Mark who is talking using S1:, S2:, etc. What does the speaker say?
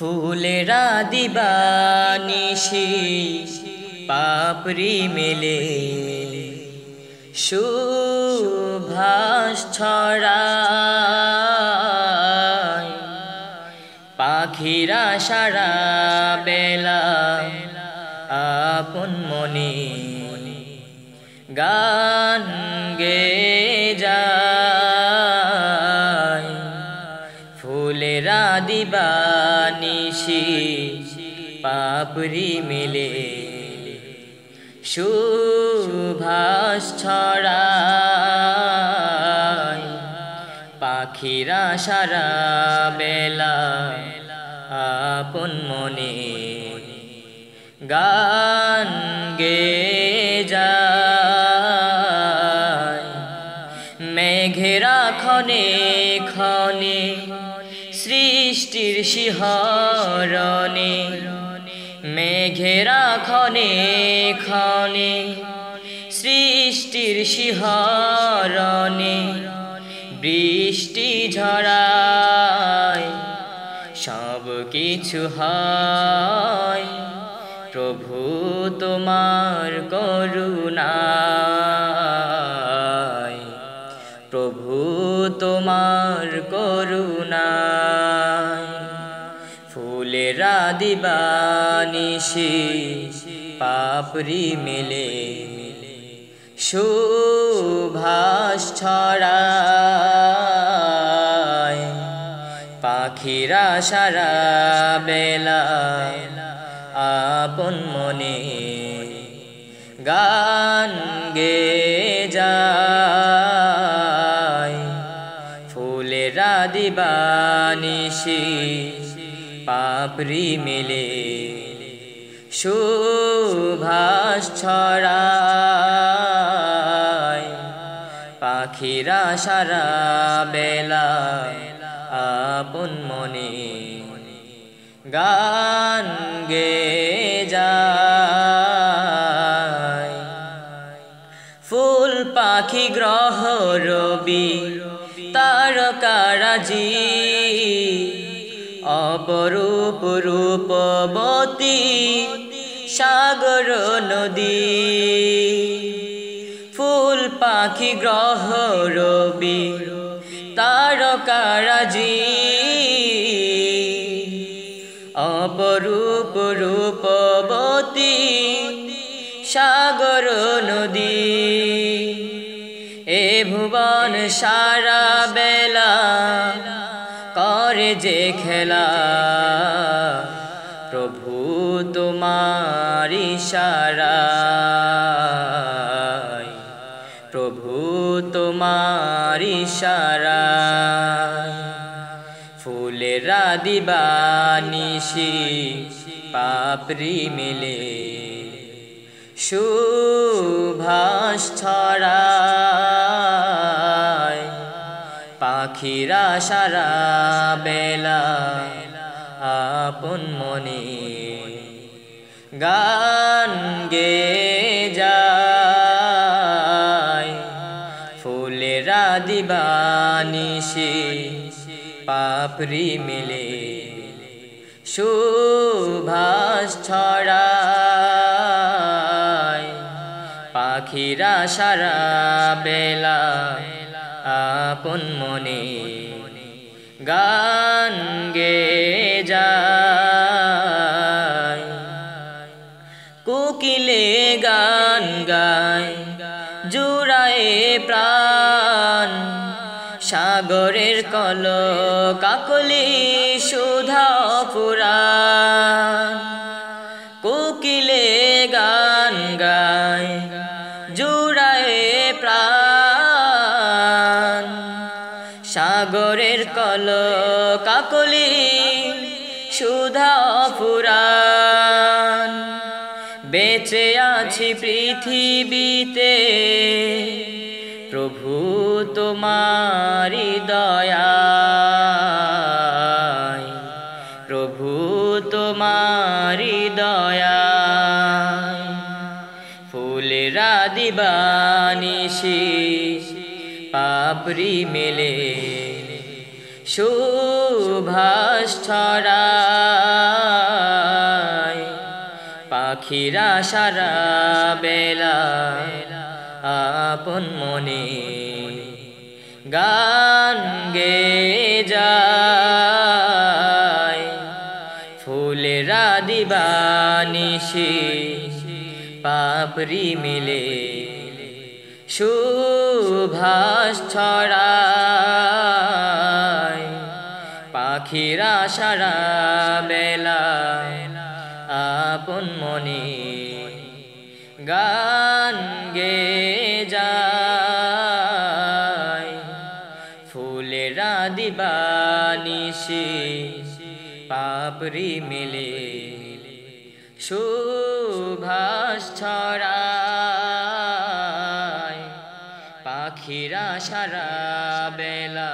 S1: ফুলেরা দিবানিশি পাপড়ি মেলে। সুভাষ ছড়া পাখিরা সারা বেলা আপন মনে গান গে দিবানিশি পাপড়ি মিলে। সুভাষ ছড়ায়, পাখিরা সারা বেলা আপন মনে। গান গে যায়, মেঘেরা খনে খনে সৃষ্টির শিহরণে, মেঘেরা খনে খনে সৃষ্টির শিহরণে বৃষ্টি ঝরায় সব কিছু হয়। প্রভু তোমার করুণায়, প্রভু তোমার করুণায়। ফুলেরা দিবানিশি পাপড়ি মেলে। সুভাষ ছড়ায়, পাখিরা সারা বেলা আপন মনে গান গে যায় ফুলেরা দিবানিশি পাপড়ি মেলে। সুভাষ ছড়ায়। পাখিরা সারা বেলা আপন মনে গান গে ফুল পাখি গ্রহ রবি তারকারাজি অপরূপ রূপবতী সাগর নদী। ফুল পাখি গ্রহ রবি তারকারাজি অপরূপ রূপবতী সাগর নদী, এ ভুবন সারা যে খেলা প্রভু তোমার ইশারায়। প্রভু তোমার ইশারায়। ফুলেরা দিবানিশি পাপড়ি মিলে। সুভাষ ছড়ায়। পাখিরা সারা বেলা আপন মনে গান গে যায়। ফুলেরা দিবানিশি পাপড়ি মিলে, সুভাষ ছড়ায়। পাখিরা সারা বেলা আপন মনে গান গে যায়। কোকিলে গান গায়, জুড়ায় প্রাণ। সাগরের কল কাকলি সুধা পুরাণ সাগরের কল কাকলি সুধা পুরাণ বেঁচে আছি পৃথিবীতে, প্রভু তোমারি দয়া প্রভু তোমারি দয়া ফুলেরা দিবানিশি পাপড়ি মেলে, সুভাষ ছড়ায়। পাখিরা সারা বেলা আপন মনে গান গে যায়। ফুলেরা দিবানিশি পাপড়ি মিলে সুভাষ ছড়ায় পাখিরা সারা বেলা আপন মনে গান গে যায়। ফুলেরা দিবানিশি পাপড়ি মিলে, সুভাষ ছড়ায় পাখিরা সারা বেলা।